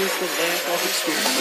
is the land of experience.